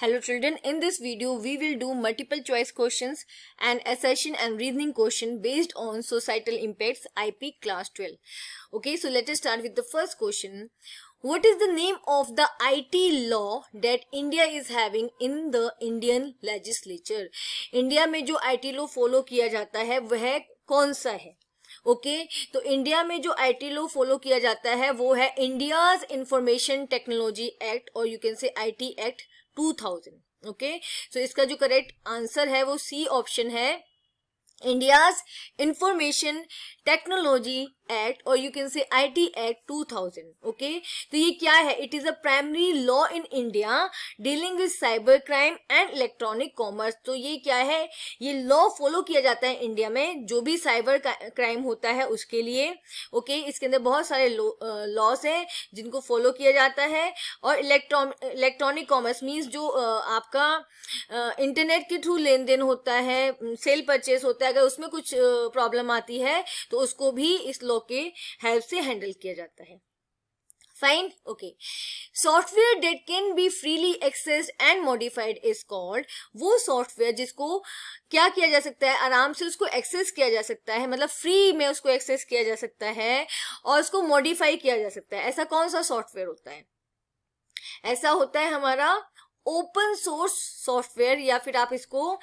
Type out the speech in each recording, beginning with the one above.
Hello children, in this video we will do multiple choice questions and assertion and reasoning question based on societal impacts IP class 12. Okay, so let us start with the first question. What is the name of the IT law that India is having in the Indian legislature? India में जो IT law follow किया जाता है वह कौन सा है okay okay, तो इंडिया में जो आईटी लॉ फॉलो किया जाता है वो है इंडियाज इंफॉर्मेशन टेक्नोलॉजी एक्ट और you can say IT act 2000 okay so इसका जो करेक्ट आंसर है वो सी ऑप्शन है इंडियाज इंफॉर्मेशन टेक्नोलॉजी एक्ट और you can say IT act 2000 okay तो ये क्या है? It is a primary law in India dealing with cyber crime and electronic commerce तो ये क्या है? ये लॉ फॉलो किया जाता है इंडिया में, जो भी साइबर क्राइम होता है उसके लिए ओके okay? इसके अंदर बहुत सारे लॉस हैं जिनको फॉलो किया जाता है। और इलेक्ट्रॉन इलेक्ट्रॉनिक कॉमर्स मीन्स जो आपका इंटरनेट के थ्रू लेन देन होता है सेल परचेस होता है, अगर उसमें कुछ प्रॉब्लम आती है तो उसको भी इस लॉ के हेल्प से हैंडल किया जाता है। Fine okay software that can be freely access and modified is called वो सॉफ्टवेयर जिसको क्या किया जा सकता है? आराम से उसको एक्सेस किया जा सकता है। मतलब फ्री में उसको एक्सेस किया जा सकता है और उसको मॉडिफाई किया जा सकता है। ऐसा कौन सा सॉफ्टवेयर होता है? ऐसा होता है हमारा ओपन सोर्स सॉफ्टवेयर या फिर आप इसको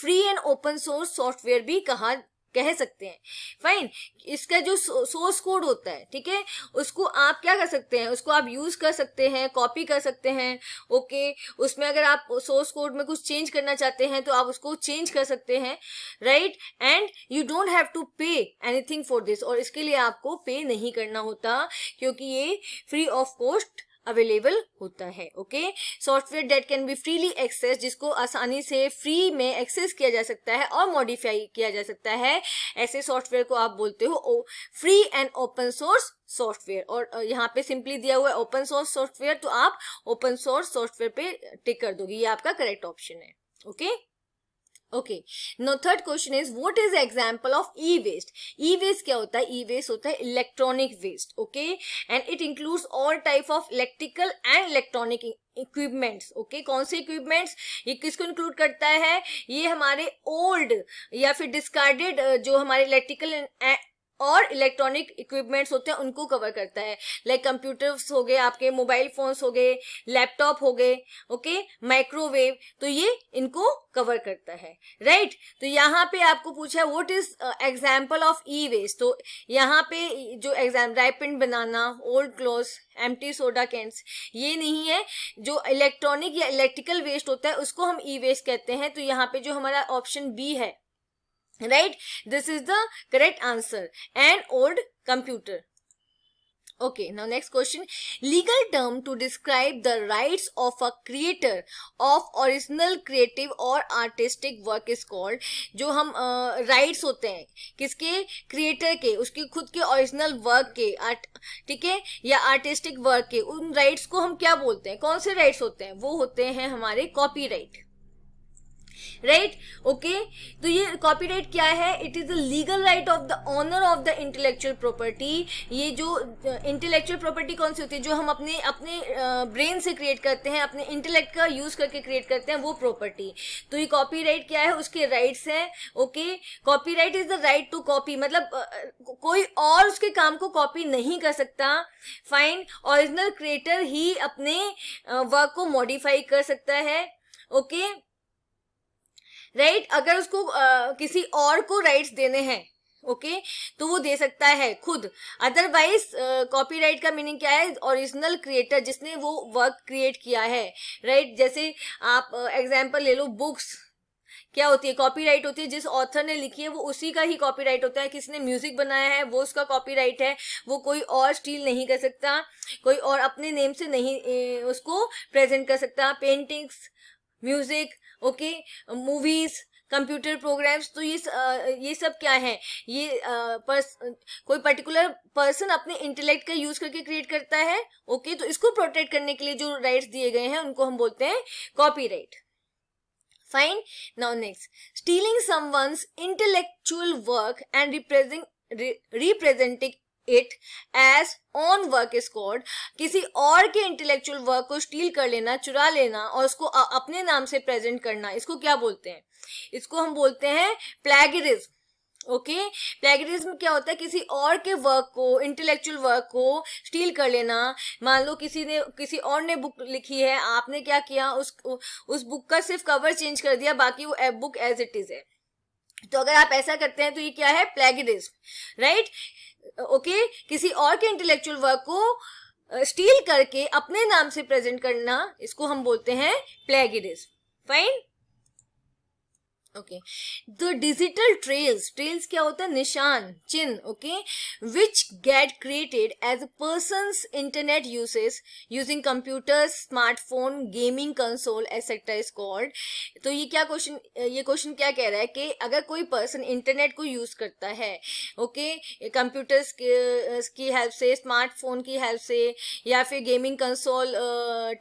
free and open source software भी कहा कह सकते हैं। फाइन इसका जो सोर्स कोड होता है, ठीक है? उसको आप क्या कर सकते हैं? उसको आप यूज़ कर सकते हैं कॉपी कर सकते हैं ओके उसमें अगर आप सोर्स कोड में कुछ चेंज करना चाहते हैं तो आप उसको चेंज कर सकते हैं right and you don't have to pay anything for this और इसके लिए आपको पे नहीं करना होता, क्योंकि ये फ्री ऑफ़ कॉस्ट अवेलेबल होता है okay software that can be freely access जिसको आसानी से फ्री में एक्सेस किया जा सकता है और मॉडिफाई किया जा सकता है, ऐसे सॉफ्टवेयर को आप बोलते हो free and open source software और यहाँ पे सिंपली दिया हुआ है ओपन सोर्स सॉफ्टवेयर तो आप ओपन सोर्स सॉफ्टवेयर पे टिक कर दोगे, ये आपका करेक्ट ऑप्शन है okay okay? Okay no third question is what is example of E waste E waste क्या होता है? ई वेस्ट होता है electronic waste okay and it includes all type of electrical and electronic equipments okay कौन से equipments ये किसको include करता है? ये हमारे ओल्ड या फिर डिस्कार्डेड जो हमारे इलेक्ट्रिकल और इलेक्ट्रॉनिक इक्विपमेंट्स होते हैं, उनको कवर करता है। लाइक कंप्यूटर्स हो गए आपके मोबाइल फोन्स हो गए लैपटॉप हो गए ओके माइक्रोवेव तो ये इनको कवर करता है राइट right? तो यहाँ पे आपको पूछा है what is example of E waste तो यहाँ पे जो exam ripen banana old cloth empty soda cans ये नहीं है। जो इलेक्ट्रॉनिक या इलेक्ट्रिकल वेस्ट होता है, उसको हम ई वेस्ट कहते हैं। तो यहाँ पे जो हमारा ऑप्शन बी है right this is the correct answer an old computer okay now next question legal term to describe the rights of a creator of original creative or artistic work is called जो हम rights uh, होते हैं किसके creator के उसके खुद के original work के आर्ट ठीक है या आर्टिस्टिक वर्क के उन राइट्स को हम क्या बोलते हैं कौन से राइट्स होते हैं वो होते हैं हमारे कॉपीराइट राइट ओके तो ये कॉपीराइट क्या है? It is the legal right of the owner of the intellectual property ये जो इंटेलेक्चुअल प्रॉपर्टी कौन सी होती है? जो हम अपने अपने ब्रेन से क्रिएट करते हैं, अपने इंटेलेक्ट का यूज़ करके क्रिएट करते हैं, वो प्रॉपर्टी तो ये कॉपीराइट क्या है? उसके राइट्स हैं okay copyright is the right to copy मतलब कोई और उसके काम को कॉपी नहीं कर सकता. फाइन ओरिजिनल क्रिएटर ही अपने वर्क को मॉडिफाई कर सकता है ओके okay? राइट? अगर उसको आ, किसी और को राइट्स देने हैं ओके okay? तो वो दे सकता है खुद। अदरवाइज़ कॉपीराइट का मीनिंग क्या है? ओरिजिनल क्रिएटर जिसने वो वर्क क्रिएट किया है राइट right? जैसे आप एग्जांपल ले लो बुक्स क्या होती है? कॉपीराइट होती है जिस ऑथर ने लिखी है वो उसी का ही कॉपीराइट होता है। किसने म्यूज़िक बनाया है वो उसका कॉपीराइट है। वो कोई और स्टील नहीं कर सकता कोई और अपने नेम से नहीं ए, उसको प्रेजेंट कर सकता। Paintings music okay movies computer programs तो ये ये सब क्या है? ये पर्स, कोई पर्टिकुलर पर्सन अपने इंटेलेक्ट का यूज़ करके क्रिएट करता है? ओके तो इसको प्रोटेक्ट करने के लिए जो राइट्स दिए गए हैं उनको हम बोलते हैं copyright. Fine now next. Stealing someone's intellectual work and represent representing it as own work is called किसी और के इंटेलेक्चुअल वर्क को स्टील कर लेना, चुरा लेना और उसको अपने नाम से प्रेजेंट करना, इसको क्या बोलते हैं? इसको हम बोलते हैं प्लेगरिज्म ओके प्लेगरिज्म क्या होता है? किसी और के वर्क को इंटेलेक्चुअल वर्क को स्टील कर लेना। मान लो किसी ने, किसी और ने बुक लिखी है, आपने क्या किया? उस उस बुक का सिर्फ़ कवर चेंज कर दिया, बाकी वो बुक एज इट इज़ है। तो अगर आप ऐसा करते हैं तो ये क्या है? Plagiarism right okay? किसी और के इंटेलेक्चुअल वर्क को स्टील करके अपने नाम से प्रेजेंट करना, इसको हम बोलते हैं plagiarism fine okay the digital trails trails क्या होता है? निशान, चिन्ह okay which get created as a person internet uses using computer smartphone gaming console etcetera is called तो ये क्या क्वेश्चन ये क्वेश्चन क्या कह रहा है कि अगर कोई पर्सन इंटरनेट को यूज़ करता है ओके कंप्यूटर्स की हेल्प से स्मार्टफ़ोन की हेल्प से, या फिर गेमिंग कंसोल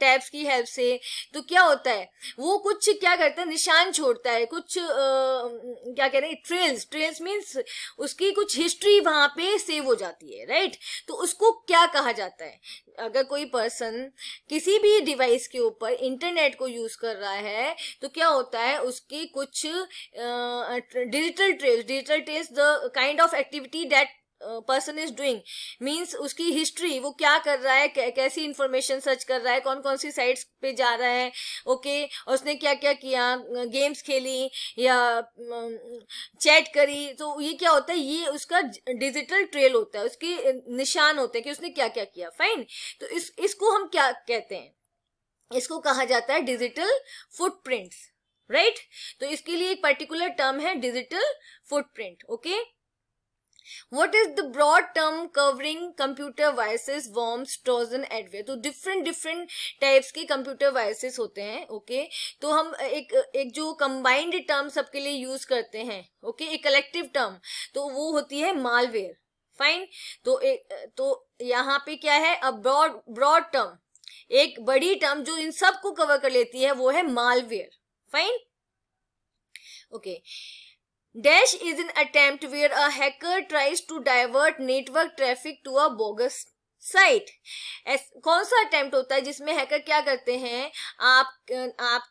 टैब्स की हेल्प से तो क्या होता है? वो कुछ क्या करता है? निशान छोड़ता है, कुछ क्या कह रहे हैं ट्रेल्स ट्रेल्स मीन्स उसकी कुछ हिस्ट्री वहाँ पे सेव हो जाती है राइट तो उसको क्या कहा जाता है? अगर कोई पर्सन किसी भी डिवाइस के ऊपर इंटरनेट को यूज़ कर रहा है तो क्या होता है, उसकी कुछ digital trails digital trails the kind of activity that person is doing means उसकी हिस्ट्री वो क्या कर रहा है कैसी इंफॉर्मेशन सर्च कर रहा है कौन कौन सी साइट्स पे जा रहा है ओके okay, उसने क्या क्या किया गेम्स खेली या चैट करी तो ये क्या होता है ये उसका डिजिटल ट्रेल होता है उसकी निशान होते हैं कि उसने क्या क्या किया फाइन तो इस इसको हम क्या कहते हैं? इसको कहा जाता है डिजिटल फुटप्रिंट्स राइट तो इसके लिए एक पर्टिकुलर टर्म है digital footprint okay what is the broad term covering computer viruses worms trojan adware तो different different types के computer viruses होते हैं ओके okay? तो हम एक एक जो combined term सबके लिए use करते हैं ओके okay? एक collective term तो वो होती है malware फाइन तो एक तो यहाँ पे क्या है अ ब्रॉड ब्रॉड टर्म एक बड़ी टर्म जो इन सब कवर कर लेती है वो है malware fine okay Dash is an attempt where a hacker tries to divert network traffic to a bogus site कौन सा अटेम्प्ट होता है जिसमें हैकर क्या करते हैं? आप आप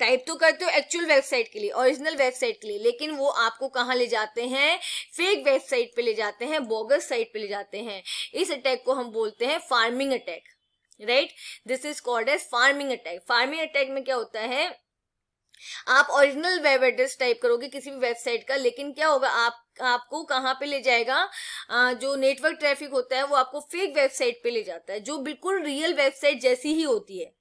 टाइप तो करते हो एक्चुअल वेबसाइट के लिए ओरिजिनल वेबसाइट के लिए, लेकिन वो आपको कहाँ ले जाते हैं? फेक वेबसाइट पे ले जाते हैं बोगस साइट पे ले जाते हैं। इस अटैक को हम बोलते हैं pharming attack right this is called as pharming attack pharming attack में क्या होता है? आप ओरिजिनल वेब एड्रेस टाइप करोगे किसी भी वेबसाइट का लेकिन क्या होगा आप आपको कहाँ पे ले जाएगा आ, जो नेटवर्क ट्रैफ़िक होता है वो आपको फेक वेबसाइट पे ले जाता है जो बिल्कुल रियल वेबसाइट जैसी ही होती है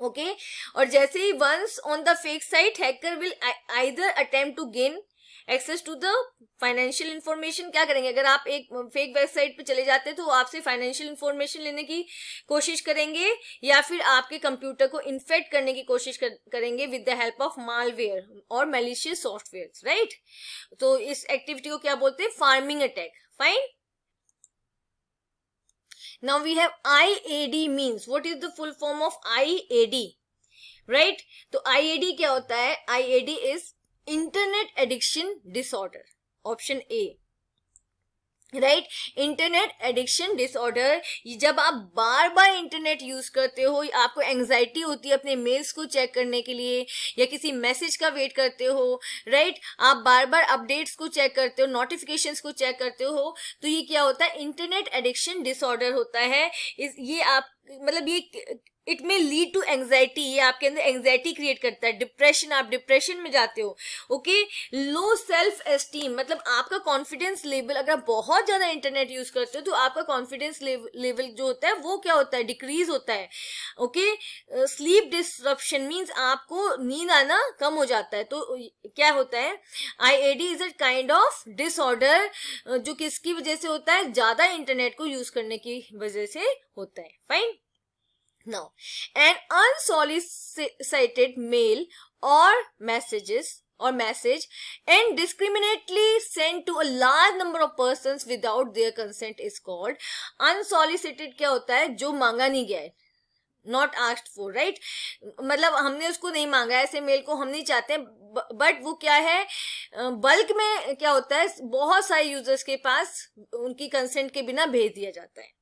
ओके okay? और जैसे ही once on the fake site hacker will either attempt to gain access to the financial information क्या करेंगे? अगर आप एक फेक वेबसाइट पे चले जाते हैं तो आपसे फाइनेंशियल इन्फॉर्मेशन लेने की कोशिश करेंगे या फिर आपके कंप्यूटर को इन्फेक्ट करने की कोशिश कर, करेंगे with the help of malware और मेलिशियस सॉफ्टवेयर राइट तो इस एक्टिविटी को क्या बोलते हैं? Pharming attack fine now we have IAD means. What is the full form of IAD right? तो IAD क्या होता है? IAD is internet addiction disorder option A right internet addiction disorder जब आप बार बार इंटरनेट यूज़ करते हो, आपको एंजाइटी होती है अपने मेल्स को चेक करने के लिए, या किसी मैसेज का वेट करते हो राइट right? आप बार बार अपडेट्स को चेक करते हो नोटिफिकेशंस को चेक करते हो तो ये क्या होता है? इंटरनेट एडिक्शन डिसऑर्डर होता है। इस, ये आप मतलब ये it may lead to anxiety ये आपके अंदर एंग्जाइटी क्रिएट करता है डिप्रेशन आप डिप्रेशन में जाते हो ओके लो सेल्फ एस्टीम मतलब आपका कॉन्फिडेंस लेवल अगर आप बहुत ज़्यादा इंटरनेट यूज़ करते हो तो आपका कॉन्फिडेंस लेवल जो होता है, वो क्या होता है? डिक्रीज होता है ओके स्लीप डिस्ट्रप्शन मीन्स आपको नींद आना कम हो जाता है तो क्या होता है? I A D is a kind of disorder जो किसकी वजह से होता है? ज़्यादा इंटरनेट को यूज़ करने की वजह से होता है। Fine Now, an unsolicited mail or messages or message indiscriminately sent to a large number of persons without their consent is called unsolicited क्या होता है जो मांगा नहीं गया है नॉट आस्ट फॉर राइट मतलब हमने उसको नहीं मांगा ऐसे मेल को हम नहीं चाहते बट वो क्या है बल्क में क्या होता है बहुत सारे यूज़र्स के पास उनकी कंसेंट के बिना भेज दिया जाता है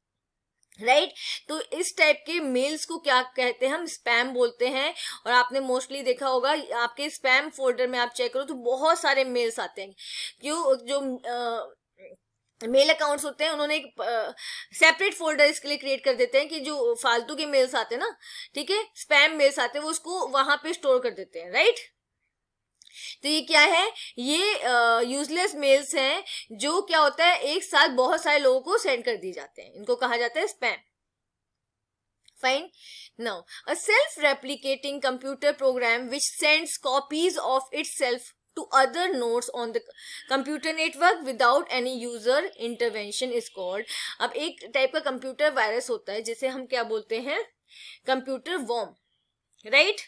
राइट right? तो इस टाइप के मेल्स को क्या कहते हैं? हम स्पैम बोलते हैं। और आपने मोस्टली देखा होगा आपके स्पैम फोल्डर में आप चेक करो तो बहुत सारे मेल्स आते हैं। क्यों जो आ, मेल अकाउंट्स होते हैं उन्होंने एक सेपरेट फोल्डर इसके लिए क्रिएट कर देते हैं कि जो फालतू के मेल्स आते हैं ना ठीक है? स्पैम मेल्स आते हैं वो उसको वहाँ पे स्टोर कर देते हैं राइट तो ये क्या है? ये यूजलेस मेल्स हैं, जो क्या होता है, एक साथ बहुत सारे लोगों को सेंड कर दिए जाते हैं। इनको कहा जाता है spam fine now a self replicating computer program which sends copies of itself to other nodes on the computer network without any user intervention is called. अब एक टाइप का कंप्यूटर वायरस होता है, जिसे हम क्या बोलते हैं? कंप्यूटर वॉर्म राइट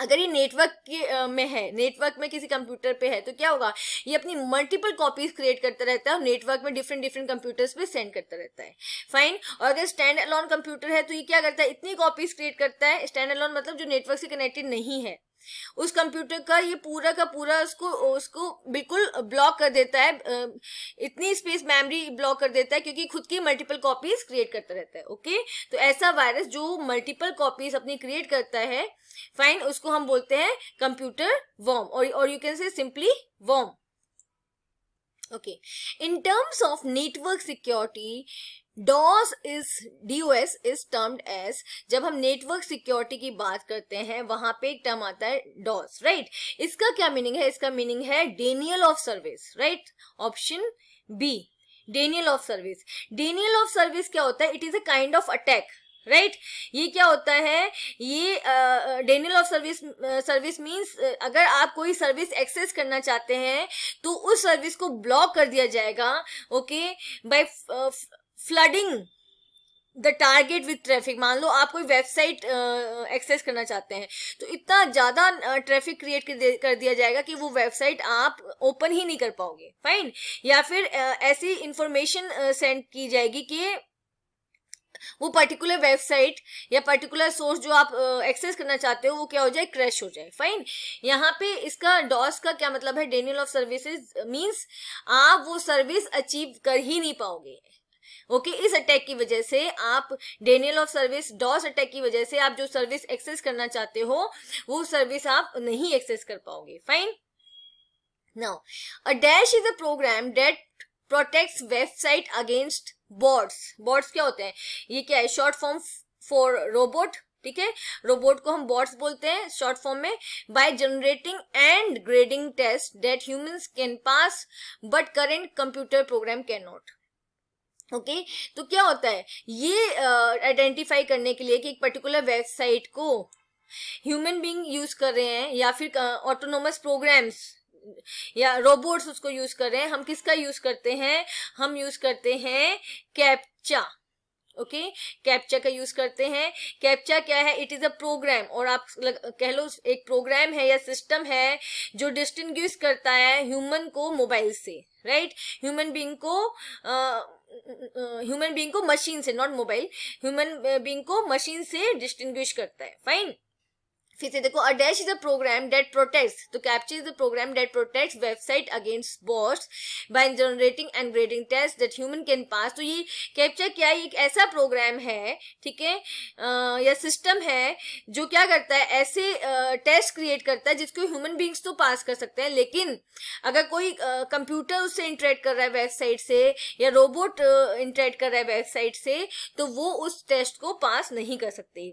अगर ये नेटवर्क के में है नेटवर्क में किसी कंप्यूटर पे है तो क्या होगा? ये अपनी मल्टीपल कॉपीज क्रिएट करता रहता है और नेटवर्क में डिफरेंट डिफरेंट कंप्यूटर्स पे सेंड करता रहता है। फाइन और अगर स्टैंड अलॉन कंप्यूटर है तो ये क्या करता है? इतनी कॉपीज क्रिएट करता है। स्टैंड अलॉन मतलब जो नेटवर्क से कनेक्टेड नहीं है। उस कंप्यूटर का ये पूरा का पूरा उसको उसको बिल्कुल ब्लॉक कर देता है इतनी स्पेस मेमोरी ब्लॉक कर देता है क्योंकि खुद की मल्टीपल कॉपीज क्रिएट करता रहता है ओके तो ऐसा वायरस जो मल्टीपल कॉपीज अपनी क्रिएट करता है फाइन उसको हम बोलते हैं कंप्यूटर वॉर्म और और you can say simply worm okay in terms of network security DoS is DOS is termed as जब हम नेटवर्क सिक्योरिटी की बात करते हैं, वहाँ पे एक टर्म आता है डॉस राइट right? इसका क्या मीनिंग है? इसका मीनिंग है denial of service right option B, denial of service. Denial of service क्या होता है? It is a kind of attack right right? ये क्या होता है? ये denial of service service means अगर आप कोई सर्विस एक्सेस करना चाहते हैं तो उस सर्विस को ब्लॉक कर दिया जाएगा okay by flooding the target with traffic मान लो आप कोई वेबसाइट एक्सेस करना चाहते हैं तो इतना ज़्यादा ट्रैफ़िक क्रिएट कर, दिया जाएगा कि वो वेबसाइट आप ओपन ही नहीं कर पाओगे। फाइन या फिर ऐसी इंफॉर्मेशन सेंड की जाएगी कि वो पर्टिकुलर वेबसाइट या पर्टिकुलर सोर्स जो आप एक्सेस करना चाहते हो वो क्या हो जाए क्रैश हो जाए। फाइन यहाँ पे इसका डॉस का क्या मतलब है? डेनियल ऑफ़ सर्विसेज़ मींस आप वो सर्विस अचीव कर ही नहीं पाओगे। ओके okay, इस अटैक की वजह से आप denial of service DoS attack की वजह से आप जो सर्विस एक्सेस करना चाहते हो वो सर्विस आप नहीं एक्सेस कर पाओगे। Fine now a dash is a program that protects website against bots bots क्या होते हैं? ये क्या है? शॉर्ट फॉर्म फॉर रोबोट ठीक है? रोबोट को हम बॉट्स बोलते हैं शॉर्ट फॉर्म में। By generating and grading test that humans can pass but current computer program can not okay? okay? तो क्या होता है? ये आइडेंटिफाई uh, करने के लिए कि एक पर्टिकुलर वेबसाइट को ह्यूमन बींग यूज़ कर रहे हैं या फिर ऑटोनोमस प्रोग्राम्स या रोबोट्स उसको यूज़ कर रहे हैं। हम किसका यूज़ करते हैं? हम यूज़ करते हैं कैप्चा ओके? कैप्चा का यूज़ करते हैं। कैप्चा क्या है? इट इज़ अ प्रोग्राम और आप कह लो एक प्रोग्राम है या सिस्टम है जो डिस्टिंग्विश करता है ह्यूमन को मोबाइल से राइट ह्यूमन बींग को ह्यूमन बींग को मशीन से, नॉट मोबाइल, ह्यूमन बींग को मशीन से डिस्टिंग्विश करता है। फाइन। फिर से देखो a dash is a program that protects तो capture is a program that protects website against bots by generating and grading test that human can pass तो ये कैप्चर क्या है? एक ऐसा प्रोग्राम है, ठीक है? या सिस्टम है, जो क्या करता है? ऐसे टेस्ट क्रिएट करता है जिसको ह्यूमन बींग्स तो पास कर सकते हैं, लेकिन अगर कोई कंप्यूटर उससे इंटरेक्ट कर रहा है वेबसाइट से, या रोबोट इंटरेक्ट कर रहा है वेबसाइट से तो वो उस टेस्ट को पास नहीं कर सकते।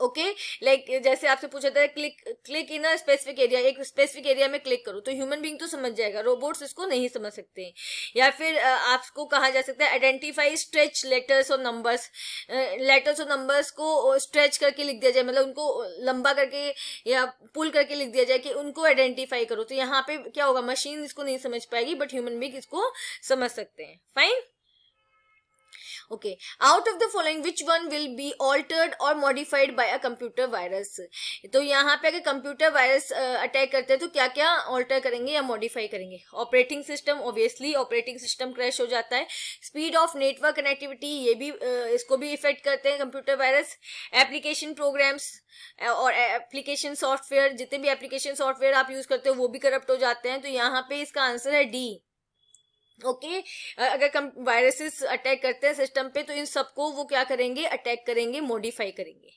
Okay okay? लाइक like, जैसे आपसे पूछा था click click in a specific area एक स्पेसिफिक एरिया में क्लिक करो तो ह्यूमन बींग तो समझ जाएगा रोबोट्स इसको नहीं समझ सकते। या फिर आपको कहा जा सकता है आइडेंटिफाई स्ट्रेच लेटर्स और नंबर्स लेटर्स और नंबर्स को स्ट्रेच करके लिख दिया जाए मतलब उनको लंबा करके या पुल करके लिख दिया जाए कि उनको आइडेंटिफाई करो। तो यहाँ पे क्या होगा मशीन इसको नहीं समझ पाएगी बट ह्यूमन बींग इसको समझ सकते हैं। Fine okay, out of the following, which one will be altered or modified by a computer virus? तो यहाँ पे अगर कंप्यूटर वायरस अटैक करते हैं तो क्या क्या ऑल्टर करेंगे या मॉडिफाई करेंगे? Operating system obviously operating system crash हो जाता है। स्पीड ऑफ़ नेटवर्क कनेक्टिविटी ये भी इसको भी इफ़ेक्ट करते हैं कंप्यूटर वायरस एप्लीकेशन प्रोग्राम्स और एप्लीकेशन सॉफ्टवेयर जितने भी एप्लीकेशन सॉफ्टवेयर आप यूज़ करते हो, वो भी करप्ट हो जाते हैं। तो यहाँ पे इसका आंसर है डी ओके? okay, अगर कम वायरसेस अटैक करते हैं सिस्टम पे तो इन सबको वो क्या करेंगे? अटैक करेंगे मॉडिफाई करेंगे।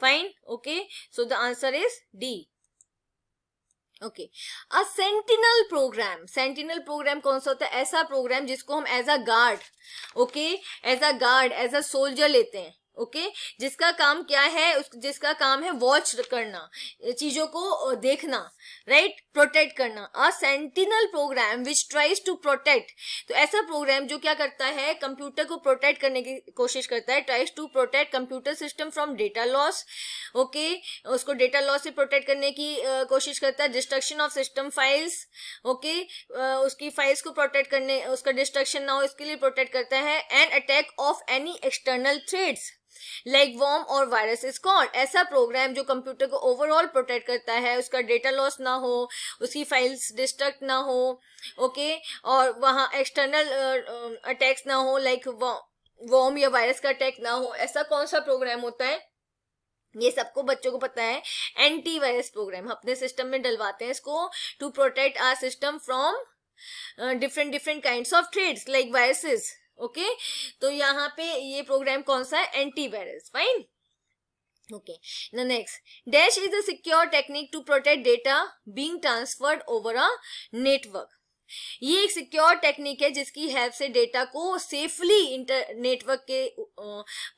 Fine okay? So the answer is D okay? A sentinel program sentinel program कौन सा होता है? ऐसा प्रोग्राम जिसको हम as a guard okay? As a guard as a soldier लेते हैं ओके? okay? जिसका काम क्या है? उस जिसका काम है वॉच करना चीज़ों को देखना। राइट? प्रोटेक्ट करना। A sentinel program which tries to protect तो ऐसा प्रोग्राम जो क्या करता है? कंप्यूटर को प्रोटेक्ट करने की कोशिश करता है। Tries to protect computer system from data loss okay उसको डेटा लॉस से प्रोटेक्ट करने की uh, कोशिश करता है। Destruction of system files okay उसकी फाइल्स को प्रोटेक्ट करने उसका डिस्ट्रक्शन ना हो इसके लिए प्रोटेक्ट करता है। And attack of any external threats like worm और वायरस इज़ कॉल्ड ऐसा प्रोग्राम जो कंप्यूटर को ओवरऑल प्रोटेक्ट करता है उसका डेटा लॉस ना हो, उसकी फाइल्स डिस्ट्रक्ट ना हो ओके? और वहाँ एक्सटर्नल अटैक्स ना हो लाइक वॉर्म या वायरस का अटैक ना हो, ऐसा कौन सा प्रोग्राम होता है? ये सबको बच्चों को पता है एंटी वायरस प्रोग्राम अपने सिस्टम में डलवाते हैं इसको to protect our system from different different kind of threats like viruses okay तो यहाँ पे ये प्रोग्राम कौन सा है? Antivirus fine okay the next dash is a secure technique to protect data being transferred over a network ये एक secure technique है जिसकी हेल्प से डेटा को सेफली इंटर नेटवर्क के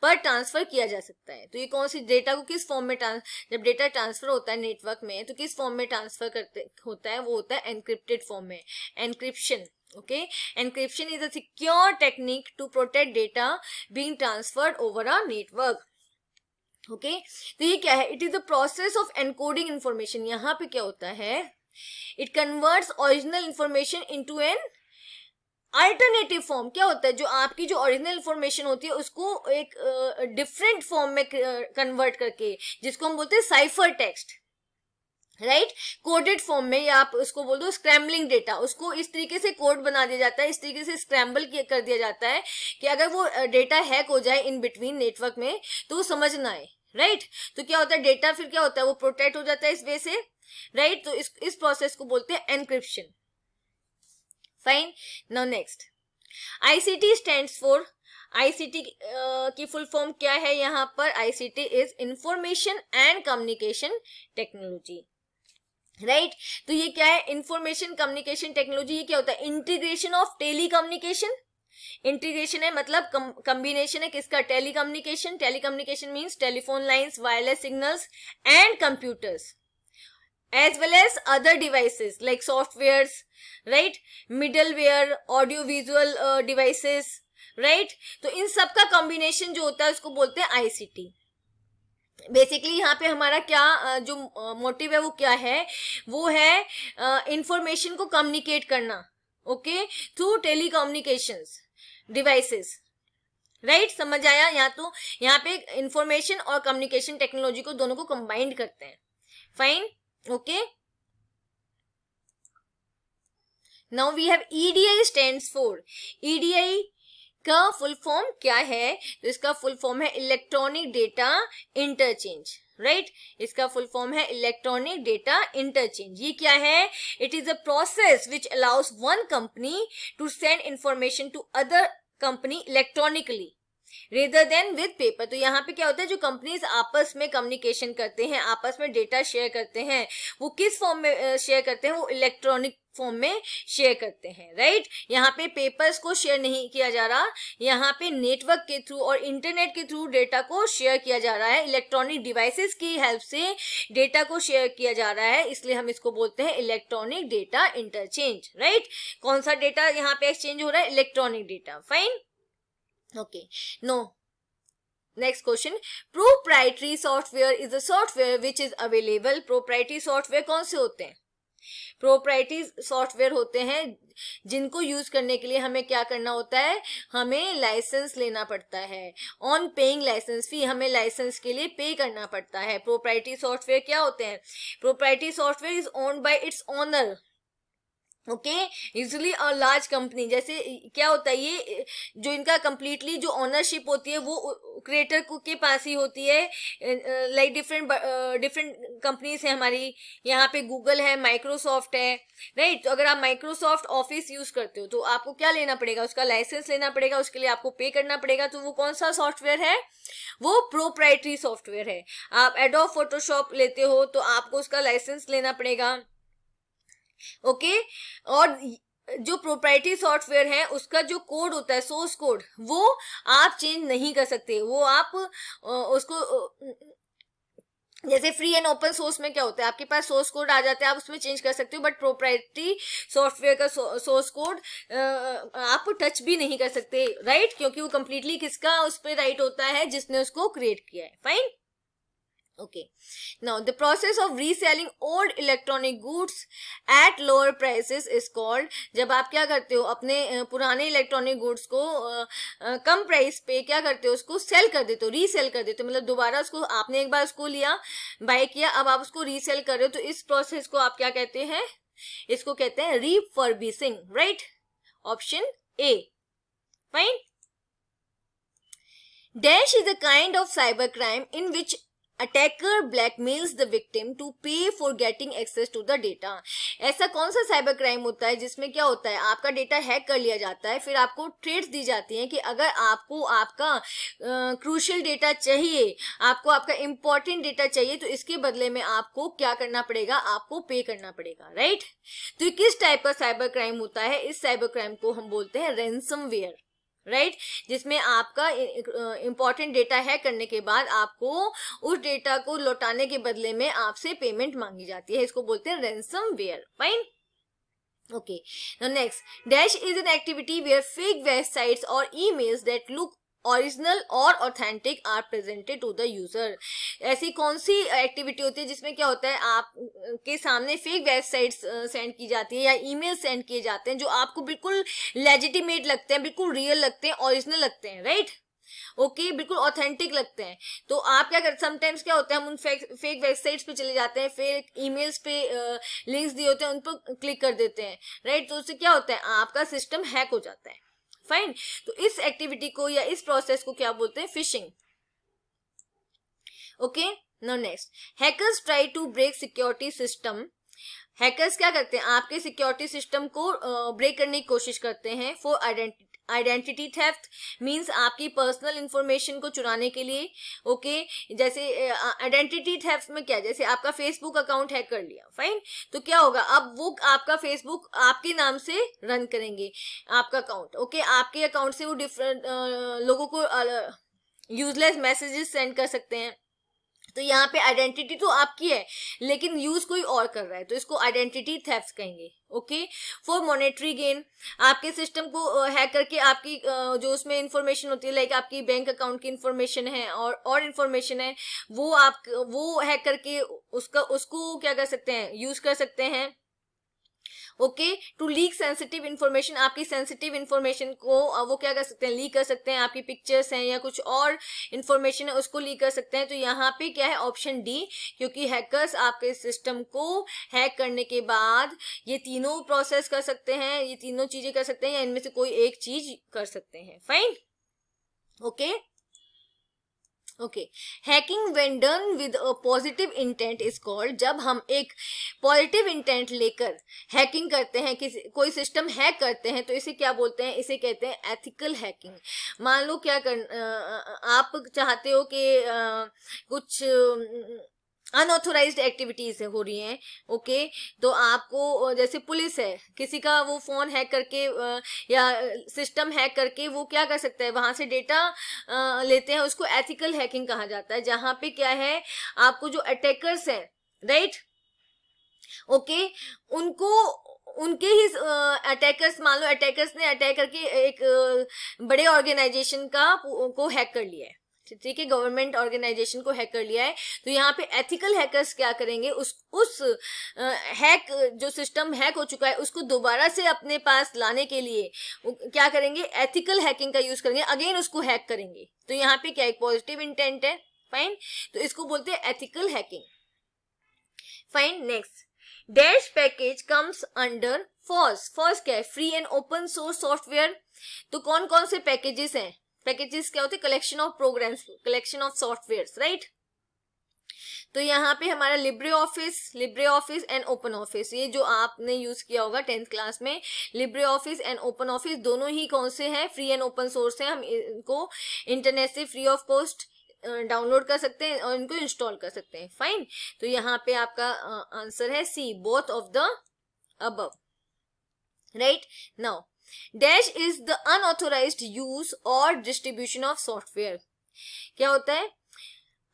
पर ट्रांसफ़र किया जा सकता है। तो ये कौन सी डेटा को किस फॉर्म में जब डेटा ट्रांसफ़र होता है नेटवर्क में तो किस फॉर्म में ट्रांसफ़र करते, होता है, वो होता है एनक्रिप्टेड फॉर्म में। Encryption okay? Encryption is a secure technique to protect data being transferred over a network okay okay? तो ये क्या है? It is the process of encoding information यहाँ पे क्या होता है? It converts original information into an alternative form क्या होता है? जो आपकी जो ओरिजिनल इन्फॉर्मेशन होती है उसको एक डिफरेंट uh, फॉर्म में कन्वर्ट uh, करके जिसको हम बोलते हैं cipher text right coded form में या आप उसको बोल दो स्क्रैम्बलिंग डेटा उसको इस तरीके से कोड बना दिया जाता है इस तरीके से स्क्रैम्बल कर दिया जाता है कि अगर वो डेटा हैक हो जाए इन बिटवीन नेटवर्क में तो वो समझ ना आए। राइट तो क्या होता है? डेटा फिर क्या होता है? वो प्रोटेक्ट हो जाता है इस वे से। राइट तो इस इस प्रोसेस को बोलते हैं encryption fine now next ICT stand for ICT की फुल फॉर्म क्या है यहाँ पर? ICT is information and communication technology right तो ये क्या है? इंफॉर्मेशन कम्युनिकेशन टेक्नोलॉजी ये क्या होता है? Integration of telecommunication integration है मतलब कम्बिनेशन है किसका? Telecommunication telecommunication means telephone lines wireless signals and computers as well as other devices like software right middleware audio visual devices right तो इन सब का कॉम्बिनेशन जो होता है, उसको बोलते हैं आईसीटी बेसिकली यहाँ पे हमारा क्या जो मोटिव है वो क्या है? वो है इंफॉर्मेशन को कम्युनिकेट करना okay through telecommunication devices. Right? समझ आया? यहाँ तो यहाँ पे इंफॉर्मेशन और कम्युनिकेशन टेक्नोलॉजी को दोनों को कंबाइंड करते हैं। Fine okay now we have EDI stand for EDI का फुल फॉर्म क्या है? तो इसका फुल फॉर्म है electronic data interchange right right? इसका फुल फॉर्म है इलेक्ट्रॉनिक डेटा इंटरचेंज ये क्या है? It is a process which allows one company to send information to other company electronically rather than with paper तो यहाँ पे क्या होता है, जो कंपनीज़ आपस में कम्युनिकेशन करते हैं, आपस में डेटा शेयर करते हैं, वो किस फॉर्म में शेयर करते हैं? वो इलेक्ट्रॉनिक फॉर्म में शेयर करते हैं राइट यहाँ पे पेपर्स को शेयर नहीं किया जा रहा, यहाँ पे नेटवर्क के थ्रू और इंटरनेट के थ्रू डेटा को शेयर किया जा रहा है इलेक्ट्रॉनिक डिवाइसेस की हेल्प से डेटा को शेयर किया जा रहा है, इसलिए हम इसको बोलते हैं इलेक्ट्रॉनिक डेटा इंटरचेंज राइट कौन सा डेटा यहाँ पे एक्सचेंज हो रहा है? Electronic data fine okay. No. Next question. Proprietary software is a software which is available. Proprietary software कौन से होते हैं? प्रोपराइटरी सॉफ्टवेयर होते हैं जिनको यूज़ करने के लिए हमें क्या करना होता है? हमें लाइसेंस लेना पड़ता है। ऑन पेइंग लाइसेंस फ़ी हमें लाइसेंस के लिए पे करना पड़ता है। प्रोपराइटरी सॉफ्टवेयर क्या होते हैं? Proprietary software is owned by its owner okay? Usually और लार्ज कंपनी जैसे क्या होता है ये जो इनका कंप्लीटली जो ओनरशिप होती है, वो क्रिएटर के पास ही होती है। लाइक डिफरेंट डिफरेंट कंपनीज़ है हमारी। यहाँ पे गूगल है माइक्रोसॉफ्ट है राइट right? तो अगर आप माइक्रोसॉफ्ट ऑफ़िस यूज़ करते हो तो आपको क्या लेना पड़ेगा? उसका लाइसेंस लेना पड़ेगा, उसके लिए आपको पे करना पड़ेगा। तो वो कौन सा सॉफ्टवेयर है? वो प्रोप्राइटरी सॉफ्टवेयर है। आप एडोब फोटोशॉप लेते हो तो आपको उसका लाइसेंस लेना पड़ेगा। ओके? और जो प्रोप्राइटरी सॉफ्टवेयर है, उसका जो कोड होता है सोर्स कोड वो आप चेंज नहीं कर सकते। वो आप उसको जैसे फ्री एंड ओपन सोर्स में क्या होता है? आपके पास सोर्स कोड आ जाता है, आप उसमें चेंज कर सकते हो बट प्रोप्राइटरी सॉफ्टवेयर का सोर्स कोड आप टच भी नहीं कर सकते राइट क्योंकि वो कंप्लीटली किसका, उस पर राइट होता है, जिसने उसको क्रिएट किया है। Fine okay. Now, the process of reselling old electronic goods at lower prices is called, जब आप क्या करते हो, अपने पुराने इलेक्ट्रॉनिक गुड्स को कम प्राइस पे क्या करते हो, उसको सेल कर देते हो रीसेल कर देते हो। मतलब दोबारा उसको, आपने एक बार उसको लिया बाय किया, अब आप उसको रीसेल कर रहे हो तो इस प्रोसेस को आप क्या कहते हैं? इसको कहते हैं refurbishing right option A fine dash is a kind of cyber crime in which attacker blackmails the victim to pay for getting access to the data ऐसा कौन सा साइबर क्राइम होता है जिसमें क्या होता है? आपका डेटा हैक कर लिया जाता है, फिर आपको ट्रेड्स दी जाती हैं कि अगर आपको आपका क्रूशल डेटा चाहिए, आपको आपका इंपॉर्टेंट डेटा चाहिए तो इसके बदले में आपको क्या करना पड़ेगा? आपको पे करना पड़ेगा राइट तो किस टाइप का साइबर क्राइम होता है? इस साइबर क्राइम को हम बोलते हैं रेंसमवेयर राइट? right? जिसमें आपका इम्पोर्टेंट डेटा है करने के बाद आपको उस डेटा को लौटाने के बदले में आपसे पेमेंट मांगी जाती है। इसको बोलते हैं ransomware fine okay next dash is an activity where fake fake और emails that look ओरिजिनल और authentic are presented to the user. ऐसी कौन सी एक्टिविटी होती है जिसमें क्या होता है आप के सामने फेक वेबसाइट सेंड की जाती है या ईमेल सेंड किए जाते हैं जो आपको बिल्कुल लेजिटिमेट लगते हैं बिल्कुल रियल लगते हैं ओरिजिनल लगते हैं राइट ओके okay, बिल्कुल ऑथेंटिक लगते हैं। तो आप क्या करते समटाइम्स क्या होता है हम उन फेक वेबसाइट्स पे चले जाते हैं फेक ईमेल्स पे लिंक्स दिए होते हैं उन पर क्लिक कर देते हैं राइट तो उससे क्या होता है आपका सिस्टम हैक हो जाता है। फाइन तो इस एक्टिविटी को या इस प्रोसेस को क्या बोलते हैं? Phishing okay no next hackers try to break security system hackers क्या करते हैं? आपके सिक्योरिटी सिस्टम को ब्रेक करने की कोशिश करते हैं for identity identity theft means आपकी पर्सनल इंफॉर्मेशन को चुराने के लिए ओके okay? जैसे आइडेंटिटी थेफ्ट में क्या जैसे आपका फेसबुक अकाउंट हैक कर लिया फाइन तो क्या होगा अब वो आपका फेसबुक आपके नाम से रन करेंगे, आपका अकाउंट ओके okay? आपके अकाउंट से वो डिफरेंट लोगों को यूजलेस मैसेजेस सेंड कर सकते हैं तो यहाँ पे आइडेंटिटी तो आपकी है, लेकिन यूज़ कोई और कर रहा है तो इसको आइडेंटिटी थेफ्ट कहेंगे ओके फॉर मॉनेटरी गेन आपके सिस्टम को हैक करके आपकी जो उसमें इंफॉर्मेशन होती है लाइक आपकी बैंक अकाउंट की इंफॉर्मेशन है और और इंफॉर्मेशन है, वो आप, वो हैक करके उसका, उसको क्या कर सकते हैं यूज़ कर सकते हैं? Okay to leak sensitive information आपकी सेंसिटिव इन्फॉर्मेशन को वो क्या कर सकते हैं? लीक कर सकते हैं, आपकी पिक्चर्स हैं या कुछ और इन्फॉर्मेशन है, उसको लीक कर सकते हैं। तो यहाँ पे क्या है? ऑप्शन डी क्योंकि हैकर्स आपके सिस्टम को हैक करने के बाद ये तीनों प्रोसेस कर सकते हैं, ये तीनों चीज़ें कर सकते हैं या इनमें से कोई एक चीज़ कर सकते हैं। Fine okay okay? Okay hacking when done with a positive intent is called जब हम एक पॉजिटिव इंटेंट लेकर हैकिंग करते हैं, किसी, कोई सिस्टम हैक करते हैं तो इसे क्या बोलते हैं? इसे कहते हैं एथिकल हैकिंग मान लो क्या कर आप चाहते हो कि कुछ अनऑथोराइज एक्टिविटीज़ हो रही हैं ओके तो आपको जैसे पुलिस है, किसी का वो फ़ोन हैक करके या सिस्टम हैक करके वो क्या कर सकता है? वहाँ से डेटा लेते हैं, उसको एथिकल हैकिंग कहा जाता है, जहाँ पे क्या है, आपको जो अटैकर्स हैं राइट ओके उनको, उनके ही अटैकर्स मान लो अटैकर्स ने अटैक करके एक बड़े ऑर्गेनाइजेशन का को हैक कर लिया है। ठीक है गवर्नमेंट ऑर्गेनाइजेशन को हैक कर लिया है तो यहाँ पे एथिकल हैकर्स क्या करेंगे? उस उस हैक जो सिस्टम हैक हो चुका है, उसको दोबारा से अपने पास लाने के लिए क्या करेंगे? एथिकल हैकिंग का यूज़ करेंगे। अगेन उसको हैक करेंगे। तो यहाँ पे क्या एक पॉजिटिव इंटेंट है। फाइन तो इसको बोलते हैं ethical hacking fine next dash package comes under FOSS FOSS क्या है? Free and open source software तो कौन कौन से पैकेजेस हैं? पैकेजेस क्या होते हैं? Collection of programs collection of software right तो यहाँ पे हमारा LibreOffice LibreOffice and OpenOffice ये जो आपने यूज़ किया होगा टेंथ क्लास में LibreOffice and OpenOffice दोनों ही कौन से हैं? फ्री एंड ओपन सोर्स हैं, हम इनको इंटरनेट से फ्री ऑफ़ कॉस्ट डाउनलोड कर सकते हैं और इनको इंस्टॉल कर सकते हैं। फाइन तो यहाँ पे आपका आंसर है सी बोथ ऑफ़ द अब right now dash is the unauthorised use और डिस्ट्रीब्यूशन ऑफ़ सॉफ्टवेयर क्या होता है?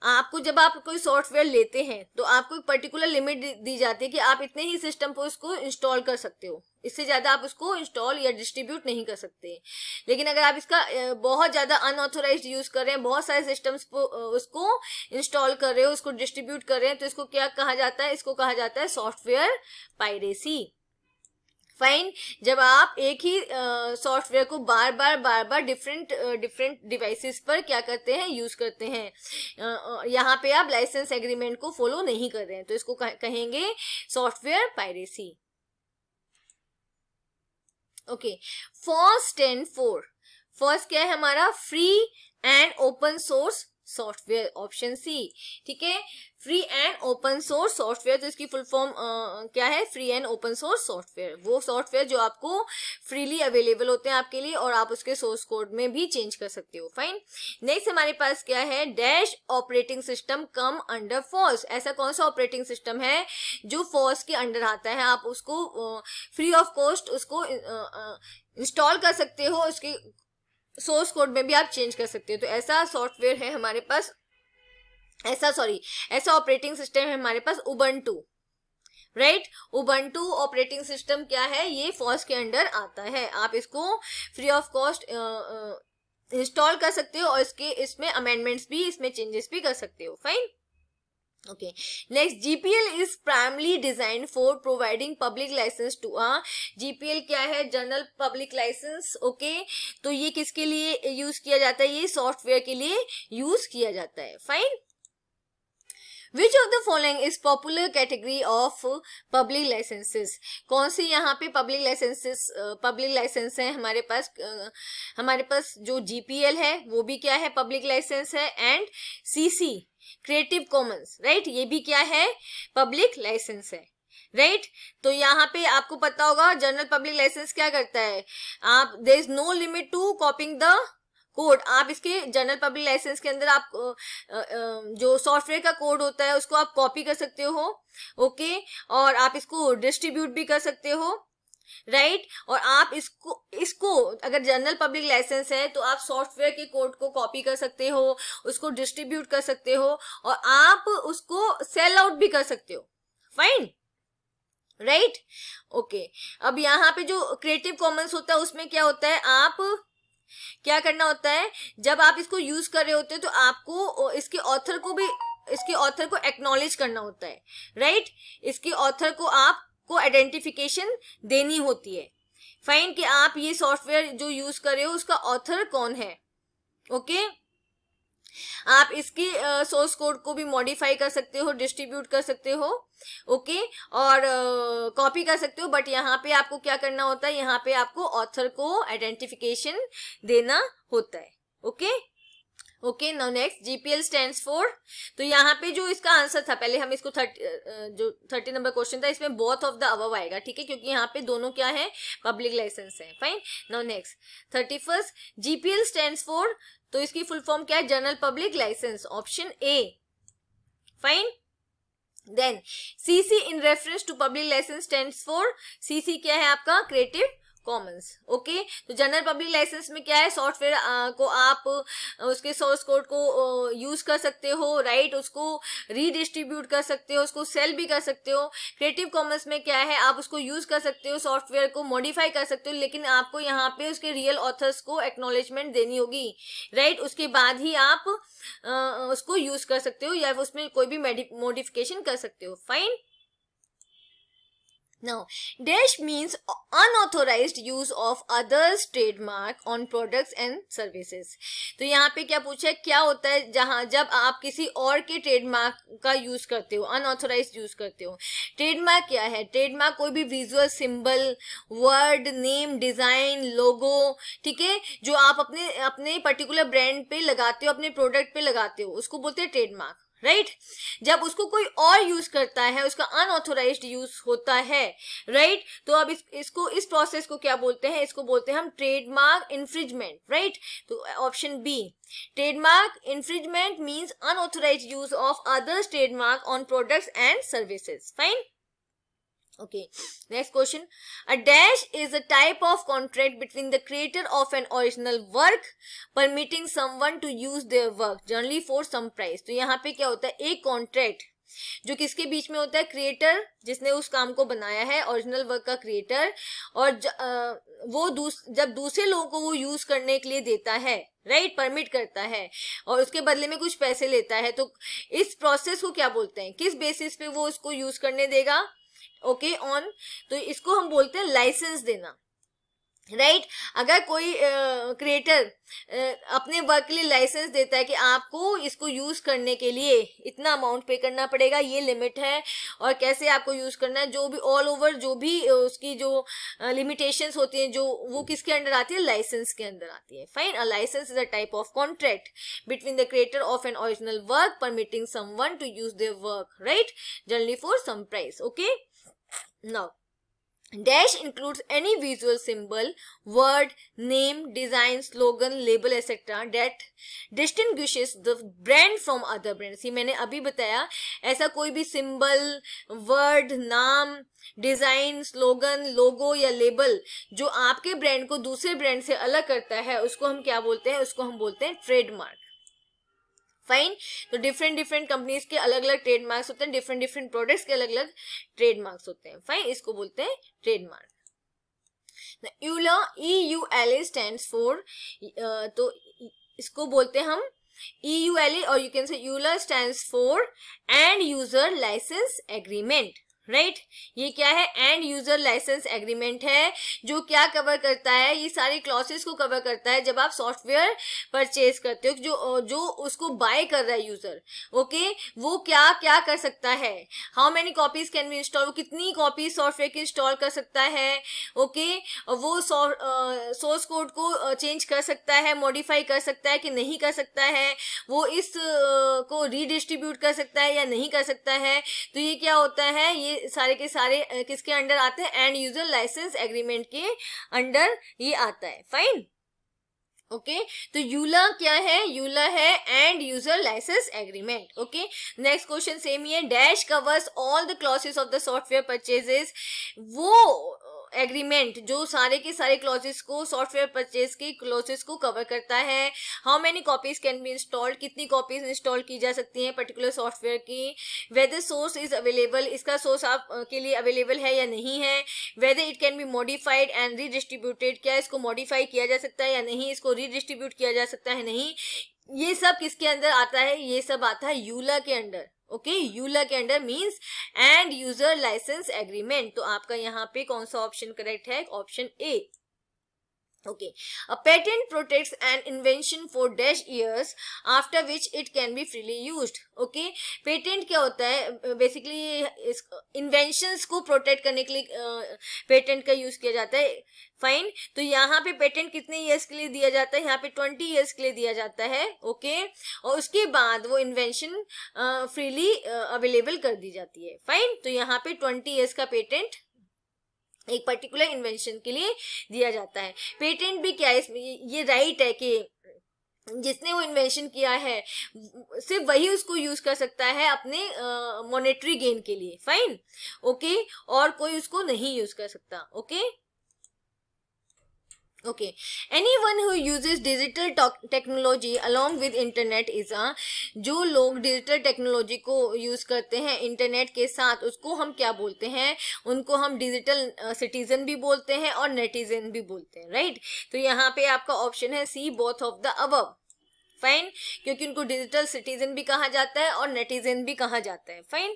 आपको जब आप कोई सॉफ्टवेयर लेते हैं तो आपको एक पर्टिकुलर लिमिट दी जाती है कि आप इतने ही सिस्टम पर उसको इंस्टॉल कर सकते हो। इससे ज़्यादा आप उसको इंस्टॉल या डिस्ट्रीब्यूट नहीं कर सकते। लेकिन अगर आप इसका बहुत ज़्यादा अनऑथोराइज यूज़ कर रहे हैं, बहुत सारे सिस्टम्स उसको इंस्टॉल कर रहे हो, उसको डिस्ट्रीब्यूट कर रहे हैं तो इसको क्या कहा जाता है? इसको कहा जाता है सॉफ्टवेयर पायरेसी फाइन जब आप एक ही सॉफ्टवेयर को बार बार बार बार डिफरेंट डिफरेंट डिवाइसेस पर क्या करते हैं? यूज़ करते हैं। यहाँ पे आप लाइसेंस एग्रीमेंट को फॉलो नहीं कर रहे हैं। तो इसको कहेंगे software piracy okay first and four first क्या है हमारा? Free and open source software option C, ठीक है? Free and open source software तो इसकी फुल फॉर्म क्या है? Free and open source software वो सॉफ्टवेयर जो आपको फ्रीली अवेलेबल होते हैं आपके लिए और आप उसके सोर्स कोड में भी चेंज कर सकते हो। फाइन नेक्स्ट हमारे पास क्या है? Dash operating system come under FOSS ऐसा कौन सा ऑपरेटिंग सिस्टम है जो फॉर्स के अंडर आता है? आप उसको फ्री ऑफ़ कॉस्ट उसको इंस्टॉल कर सकते हो, उसके सोर्स कोड में भी आप चेंज कर सकते हो। तो ऐसा सॉफ्टवेयर है हमारे पास। ऐसा सॉरी ऐसा ऑपरेटिंग सिस्टम है हमारे पास Ubuntu right Ubuntu operating system क्या है? ये फॉस के अंडर आता है। आप इसको फ्री ऑफ़ कॉस्ट इंस्टॉल कर सकते हो और इसके, इसमें अमेंडमेंट्स भी, इसमें चेंजेस भी कर सकते हो। Fine okay next gpl is primarily designed for providing public license to a gpl क्या है जनरल पब्लिक लाइसेंस ओके तो ये किसके लिए यूज़ किया जाता है ये सॉफ्टवेयर के लिए यूज़ किया जाता है fine which of the following is popular category of public licences कौन सी यहाँ पे पब्लिक लाइसेंसेस पब्लिक लाइसेंस है हमारे पास? Uh, हमारे पास जो जीपीएल है वो भी क्या है? पब्लिक लाइसेंस है and CC creative commons right ये भी क्या है? पब्लिक लाइसेंस है राइट right? तो यहाँ पे आपको पता होगा जनरल पब्लिक लाइसेंस क्या करता है? आप there is no limit to copying the code, आप इसके जनरल पब्लिक लाइसेंस के अंदर आप जो सॉफ्टवेयर का कोड होता है, उसको आप कॉपी कर सकते हो ओके और आप इसको डिस्ट्रीब्यूट भी कर सकते हो राइट right? और आप इसको इसको अगर जनरल पब्लिक लाइसेंस है तो आप सॉफ्टवेयर के कोड को कॉपी कर सकते हो, उसको डिस्ट्रीब्यूट कर सकते हो, और आप उसको सेल आउट भी कर सकते हो फाइन राइट ओके अब यहाँ पे जो क्रिएटिव कॉमन्स होता है, उसमें क्या होता है? आप क्या करना होता है? जब आप इसको यूज़ कर रहे होते हैं तो आपको इसके ऑथर को भी, इसके ऑथर को एक्नोलेज करना होता है राइट इसके ऑथर को आपको आइडेंटिफिकेशन देनी होती है। फाइन कि आप ये सॉफ्टवेयर जो यूज़ कर रहे हो, उसका ऑथर कौन है? Okay okay? आप इसके सोर्स कोड को भी मॉडिफाई कर सकते हो डिस्ट्रीब्यूट कर सकते हो ओके okay? और कॉपी uh, कर सकते हो बट यहाँ पे आपको क्या करना होता है यहाँ पे आपको ऑथर को आइडेंटिफिकेशन देना होता है okay okay? Okay now next GPL stand for तो यहाँ पे जो इसका आंसर था पहले हम इसको थर्टी जो थर्टी नंबर क्वेश्चन था इसमें बोथ ऑफ़ द अबव आएगा ठीक है क्योंकि यहाँ पे दोनों क्या है पब्लिक लाइसेंस है fine now next thirty first GPL stand for तो इसकी फुल फॉर्म क्या है? General public licence option A fine then CC in reference to public licence stand for CC क्या है आपका? क्रिएटिव कॉमन्स ओके तो general public licence में क्या है? सॉफ्टवेयर को आप उसके सोर्स कोड को यूज़ कर सकते हो राइट right? उसको रीडिस्ट्रीब्यूट कर सकते हो, उसको सेल भी कर सकते हो। क्रिएटिव कॉमन्स में क्या है? आप उसको यूज़ कर सकते हो सॉफ्टवेयर को मॉडिफाई कर सकते हो, लेकिन आपको यहाँ पे उसके रियल ऑथर्स को एक्नोलेजमेंट देनी होगी राइट right? उसके बाद ही आप उसको यूज़ कर सकते हो या उसमें कोई भी मॉडिफिकेशन कर सकते हो। Fine Now, dash means unauthorized use of others trademark on products and services. तो यहाँ पे क्या पूछा है? क्या होता है जहाँ जब आप किसी और के ट्रेडमार्क का यूज़ करते हो अनऑथोराइज यूज़ करते हो ट्रेडमार्क क्या है? ट्रेडमार्क कोई भी visual symbol word name design logo ठीक है? जो आप अपने अपने पर्टिकुलर ब्रांड पे लगाते हो अपने प्रोडक्ट पे लगाते हो उसको बोलते हैं ट्रेडमार्क राइट right? जब उसको कोई और यूज़ करता है उसका अनऑथोराइज यूज़ होता है राइट right? तो अब इस, इसको इस प्रोसेस को क्या बोलते हैं इसको बोलते हैं हम ट्रेडमार्क इन्फ्रिजमेंट राइट तो option B trademark infringement means unauthorise use of others trademark on products and services fine Okay, next question. A dash is a type of contract between the creator of an original work permitting someone to use their work generally for some price. तो यहाँ पे क्या होता है? एक contract जो किसके बीच में होता है? क्रिएटर जिसने उस काम को बनाया है ओरिजिनल वर्क का क्रिएटर और ज, आ, वो दूस, जब दूसरे लोगों को वो यूज़ करने के लिए देता है राइट परमिट करता है और उसके बदले में कुछ पैसे लेता है तो इस प्रोसेस को क्या बोलते हैं? किस बेसिस पे वो उसको यूज़ करने देगा? ओके ऑन तो इसको हम बोलते हैं लाइसेंस देना। Right right? अगर कोई क्रिएटर अपने वर्क के लिए लाइसेंस देता है कि आपको इसको यूज़ करने के लिए इतना अमाउंट पे करना पड़ेगा ये लिमिट है और कैसे आपको यूज़ करना है जो भी ऑल ओवर जो भी उसकी जो लिमिटेशंस uh, होती हैं जो वो किसके अंडर आती है? लाइसेंस के अंदर आती है। Fine a licence is a type of contract between the creator of an original work permitting someone to use their work right generally for some price okay Now, dash includes any visual symbol, word, name, design, slogan, label, etc. that distinguishes the brand from other brands. ये मैंने अभी बताया ऐसा कोई भी symbol word नाम design slogan logo या label जो आपके ब्रांड को दूसरे ब्रांड से अलग करता है उसको हम क्या बोलते हैं उसको हम बोलते हैं ट्रेडमार्क फाइन तो डिफरेंट डिफरेंट कंपनीज़ के अलग अलग ट्रेडमार्क्स होते हैं डिफरेंट डिफरेंट प्रोडक्ट्स के अलग अलग ट्रेडमार्क्स होते हैं। फाइन इसको बोलते हैं trademark EULA E U L A stand for तो इसको बोलते हैं हम ई यू एल ए और you can say EULA stand for end user licence agreement right? right? ये क्या है? एंड यूज़र लाइसेंस एग्रीमेंट है जो क्या कवर करता है? ये सारी क्लॉसेस को कवर करता है जब आप सॉफ्टवेयर परचेज करते हो जो जो उसको बाय कर रहा है यूज़र ओके okay? वो क्या क्या कर सकता है? How many copies can be install वो कितनी कॉपीज सॉफ्टवेयर की इंस्टॉल कर सकता है ओके okay? वो सोर्स कोड को चेंज कर सकता है मॉडिफाई कर सकता है कि नहीं कर सकता है? वो इस uh, को रीडिस्ट्रीब्यूट कर सकता है या नहीं कर सकता है? तो ये क्या होता है? ये सारे के सारे किसके अंडर आते हैं? एंड यूज़र लाइसेंस एग्रीमेंट के अंडर ये आता है। Fine okay okay? तो यूला क्या है? यूला है end user licence agreement okay next question same ही है। Dash covers all the clauses of the software purchases वो एग्रीमेंट जो सारे के सारे क्लॉजेस को सॉफ्टवेयर परचेज के क्लॉजेस को कवर करता है। How many copies can be installed कितनी कॉपीज इंस्टॉल की जा सकती हैं पर्टिकुलर सॉफ्टवेयर की? वेदर सोर्स इज़ अवेलेबल इसका सोर्स आप के लिए अवेलेबल है या नहीं है? Whether it can be modified and redistributed क्या इसको मॉडिफाई किया जा सकता है या नहीं? इसको रीडिस्ट्रीब्यूट किया जा सकता है नहीं? ये सब किसके अंदर आता है? ये सब आता है यूला के अंडर ओके यूला के under means end user licence agreement तो आपका यहाँ पे कौन सा ऑप्शन करेक्ट है? Option A okay a patent protects an invention for dash years after which it can be freely used okay patent क्या होता है basically inventions को protect करने के लिए patent का use किया जाता है फाइन तो यहाँ पे पेटेंट कितने ईयर्स के लिए दिया जाता है यहाँ पे ट्वेंटी ईयर्स के लिए दिया जाता है ओके और उसके बाद वो इन्वेंशन फ्रीली अवेलेबल कर दी जाती है फाइन तो यहाँ पे ट्वेंटी ईयर्स का पेटेंट एक पर्टिकुलर इन्वेंशन के लिए दिया जाता है। पेटेंट भी क्या है इसमें? ये राइट है कि जिसने वो इन्वेंशन किया है, सिर्फ़ वही उसको यूज़ कर सकता है अपने मॉनेटरी गेन के लिए। फाइन ओके और कोई उसको नहीं यूज़ कर सकता। Okay okay. Anyone who uses digital technology along with internet is a, जो लोग डिजिटल टेक्नोलॉजी को यूज़ करते हैं इंटरनेट के साथ, उसको हम क्या बोलते हैं? उनको हम डिजिटल सिटीजन भी बोलते हैं और नेटिजन भी बोलते हैं राइट तो यहाँ पे आपका ऑप्शन है C both of the above fine क्योंकि उनको डिजिटल सिटीजन भी कहा जाता है और नेटिजन भी कहा जाता है. Fine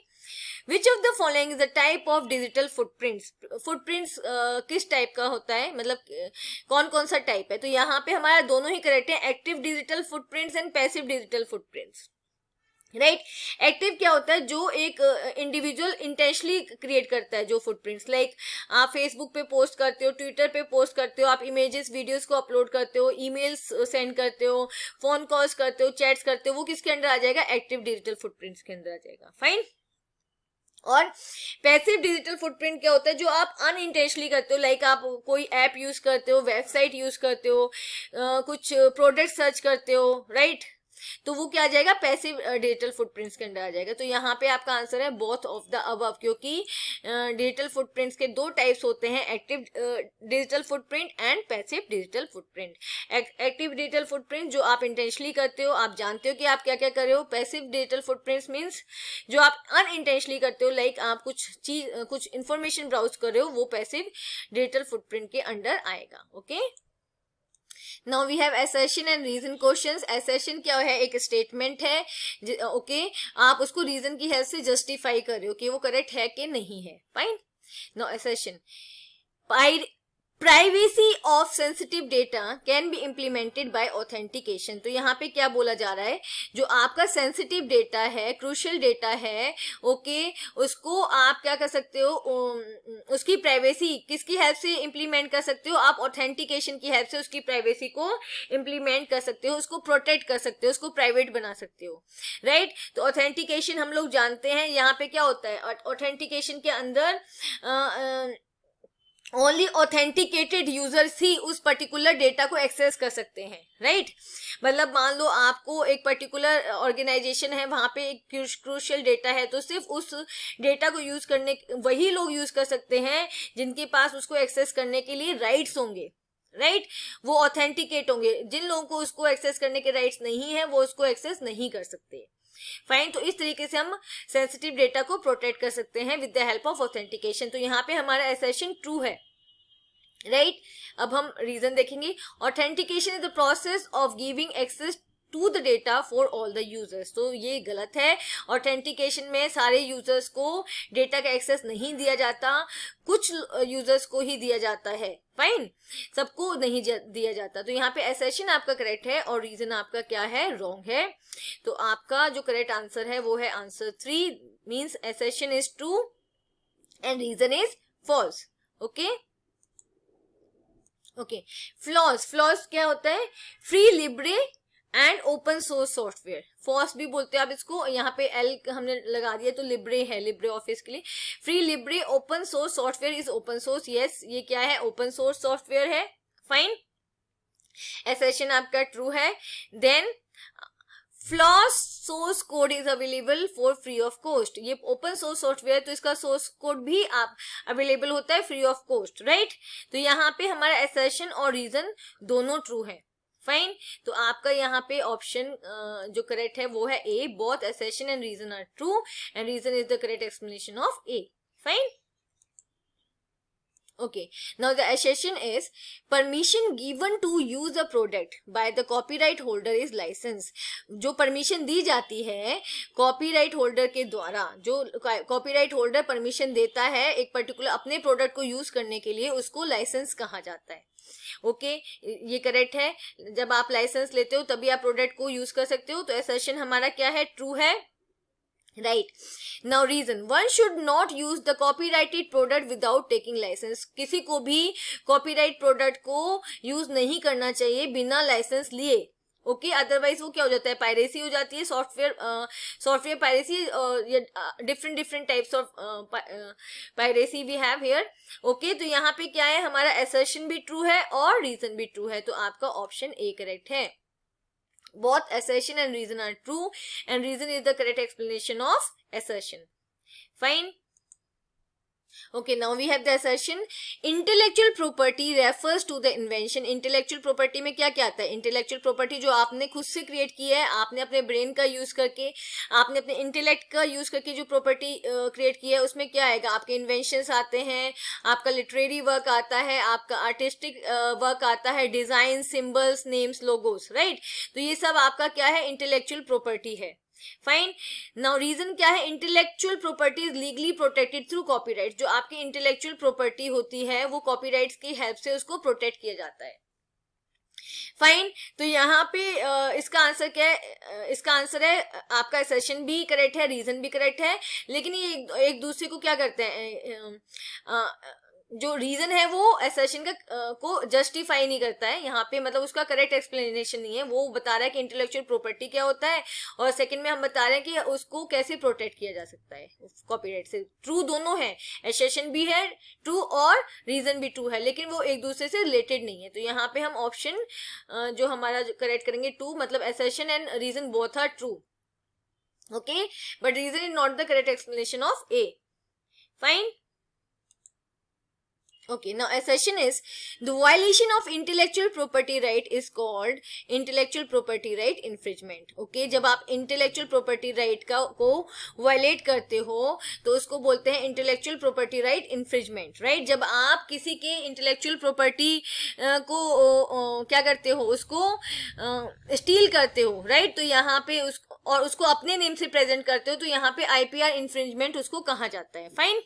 which of the following is the type of digital footprints footprints किस टाइप का होता है? मतलब uh, कौन कौन सा टाइप है? तो यहाँ पे हमारा दोनों ही करेक्ट है active digital footprints and passive digital footprints right right? Active क्या होता है? जो एक इंडिविजुअल uh, इंटेंशनली क्रिएट करता है जो फुटप्रिंट्स लाइक like, आप फेसबुक पे पोस्ट करते हो ट्विटर पे पोस्ट करते हो आप इमेजेस वीडियोस को अपलोड करते हो ईमेल्स सेंड करते हो फ़ोन कॉल्स करते हो चैट्स करते हो वो किसके अंदर आ जाएगा? एक्टिव डिजिटल फुटप्रिंट्स के अंदर आ जाएगा. फाइन और पैसिव डिजिटल फुटप्रिंट क्या होता है, जो आप अनइंटेंशनली करते हो लाइक आप कोई ऐप यूज़ करते हो वेबसाइट यूज़ करते हो कुछ प्रोडक्ट सर्च करते हो राइट तो वो क्या आ जाएगा? पैसिव डिजिटल फुटप्रिंट्स के अंदर आ जाएगा। तो यहाँ पे आपका आंसर है बोथ ऑफ़ द अब क्योंकि डिजिटल फुटप्रिंट्स के दो टाइप्स होते हैं active digital footprint and passive digital footprint active digital footprint जो आप इंटेंशनली करते हो, आप जानते हो कि आप क्या क्या कर रहे हो? पैसिव डिजिटल फुटप्रिंट्स मीन्स जो आप अनइंटेंशनली करते हो लाइक आप कुछ चीज़, कुछ इंफॉर्मेशन ब्राउज कर रहे हो, वो पैसिव डिजिटल फुटप्रिंट के अंडर आएगा okay okay? Now we have assertion and reason question assertion क्या है? एक स्टेटमेंट है ओके okay? आप उसको रीजन की हेल्प से जस्टिफाई कर रहे हो कि वो करेक्ट है कि नहीं है। Fine no assertion privacy of sensitive data can be implemented by authentication तो यहाँ पे क्या बोला जा रहा है? जो आपका सेंसिटिव डेटा है क्रूशल डेटा है ओके उसको आप क्या कर सकते हो? उसकी प्राइवेसी किसकी हेल्प से इम्प्लीमेंट कर सकते हो? आप ऑथेंटिकेशन की हेल्प से उसकी प्राइवेसी को इम्प्लीमेंट कर सकते हो उसको प्रोटेक्ट कर सकते हो उसको प्राइवेट बना सकते हो राइट right? तो ऑथेंटिकेशन हम लोग जानते हैं यहाँ पे क्या होता है? ऑथेंटिकेशन के अंदर आ, आ, ओनली ऑथेंटिकेटेड यूज़र्स ही उस पर्टिकुलर डेटा को एक्सेस कर सकते हैं राइट? मतलब मान लो आपको एक पर्टिकुलर ऑर्गेनाइजेशन है, वहाँ पे एक क्रूशियल डेटा है तो सिर्फ़ उस डेटा को यूज़ करने वही लोग यूज़ कर सकते हैं जिनके पास उसको एक्सेस करने के लिए राइट्स होंगे राइट right? वो ऑथेंटिकेट होंगे जिन लोगों को उसको एक्सेस करने के राइट्स नहीं है, वो उसको एक्सेस नहीं कर सकते फाइन तो इस तरीके से हम सेंसिटिव डेटा को प्रोटेक्ट कर सकते हैं with the help of authentication तो यहाँ पे हमारा एसेशन ट्रू है राइट right? अब हम रीजन देखेंगे authentication is the process of giving access to the data for all the users तो ये गलत है। ऑथेंटिकेशन में सारे यूज़र्स को डेटा का एक्सेस नहीं दिया जाता। कुछ यूज़र्स को ही दिया जाता है। फाइन सबको नहीं दिया जाता। तो यहाँ पे एसेशन आपका करेक्ट है और रीजन आपका क्या है? रॉन्ग है। तो आपका जो करेक्ट आंसर है वो है answer three means assertion is true and reason is false okay okay FLOSS FLOSS क्या होता है? Free libre and open source software FOSS भी बोलते हैं आप इसको। यहाँ पे एल हमने लगा दिया तो लिब्रे है लिब्रे ऑफ़िस के लिए। Free libre open source software is open source yes ये क्या है? ओपन सोर्स सॉफ्टवेयर है। फाइन एसेशन आपका ट्रू है। Then FLOSS source code is available for free of cost ये ओपन सोर्स सॉफ्टवेयर तो इसका सोर्स कोड भी आप अवेलेबल होता है फ्री ऑफ़ कॉस्ट राइट तो यहाँ पे हमारा एसेशन और रीजन दोनों ट्रू है। फाइन तो आपका यहाँ पे ऑप्शन जो करेक्ट है, वो है A both assertion and reason are true and reason is the correct explanation of A fine okay. Now the assertion is permission given to use a product by the copyright holder is license जो permission दी जाती है copyright holder के द्वारा जो copyright holder permission देता है एक पर्टिकुलर अपने प्रोडक्ट को यूज़ करने के लिए उसको लाइसेंस कहा जाता है। ओके okay, ये करेक्ट है। जब आप लाइसेंस लेते हो तभी आप प्रोडक्ट को यूज़ कर सकते हो। तो एसेशन हमारा क्या है? ट्रू है। Right now reason one should not use the copyrighted product without taking licence किसी को भी कॉपीराइट प्रोडक्ट को यूज़ नहीं करना चाहिए बिना लाइसेंस लिए। ओके okay, अदरवाइज़ वो क्या हो जाता है? पायरेसी हो जाती है। Software software piracy different different types of piracy we have here okay तो यहाँ पे क्या है? हमारा एसर्शन भी ट्रू है और रीजन भी ट्रू है। तो आपका ऑप्शन ए करेक्ट है। Both assertion and reason are true and reason is the correct explanation of assertion. Fine Okay, now we have the assertion intellectual property refers to the invention. Intellectual property में क्या क्या आता है Intellectual property जो आपने खुद से create किया है आपने अपने brain का use करके आपने अपने intellect का use करके जो property uh, create किया है उसमें क्या आएगा आपके inventions आते हैं आपका literary work आता है आपका artistic uh, work आता है design symbols names logos right तो ये सब आपका क्या है intellectual property है फाइन नाउ रीजन क्या है? Intellectual property is legally protected through copyright जो आपकी इंटेलेक्चुअल प्रॉपर्टी होती है, वो कॉपीराइट्स की हेल्प से उसको प्रोटेक्ट किया जाता है। फाइन तो यहाँ पे इसका आंसर क्या है? इसका आंसर है, आपका सेशन भी करेक्ट है रीजन भी करेक्ट है। लेकिन ये एक दूसरे को क्या करते हैं? जो रीजन है वो एसेशन का को जस्टिफाई नहीं करता है। यहाँ पे मतलब उसका करेक्ट एक्सप्लेनेशन नहीं है। वो बता रहा है कि इंटेलेक्चुअल प्रॉपर्टी क्या होता है और सेकंड में हम बता रहे हैं कि उसको कैसे प्रोटेक्ट किया जा सकता है। कॉपीराइट से। ट्रू दोनों है। एसेशन भी है ट्रू और रीजन भी ट्रू है। लेकिन वो एक दूसरे से रिलेटेड नहीं है। तो यहाँ पे हम ऑप्शन जो हमारा करेक्ट करेंगे टू मतलब assertion and reason both are true okay but reason is not the correct explanation of A fine okay now assertion is the violation of intellectual property right is called intellectual property right infringement okay जब आप intellectual property right का को violate करते हो तो उसको बोलते हैं intellectual property right infringement right जब आप किसी के intellectual property uh, को क्या करते हो उसको steal करते हो right तो यहाँ पे उस और उसको अपने नेम से प्रेजेंट करते हो तो यहाँ पे आईपीआर इन्फ्रिंजमेंट उसको कहा जाता है फाइन